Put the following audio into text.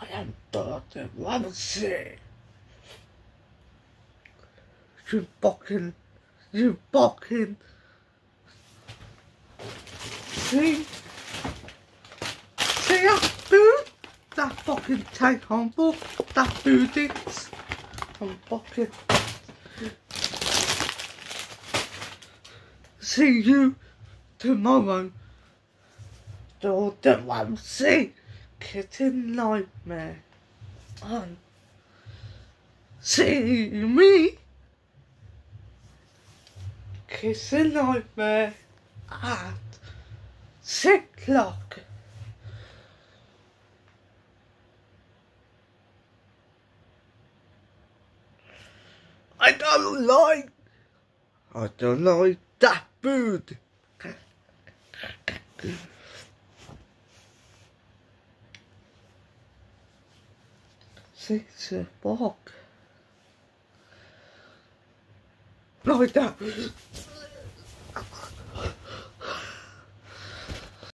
I am Gordon Ramsay. You fucking, you fucking, see, see that food, that fucking take humble, that food is, I'm fucking, see you tomorrow. Gordon Ramsay, kitchen nightmare. And see me, kissing nightmare at six o'clock. I don't like, I don't like that food. seitse pakk. no aitäh.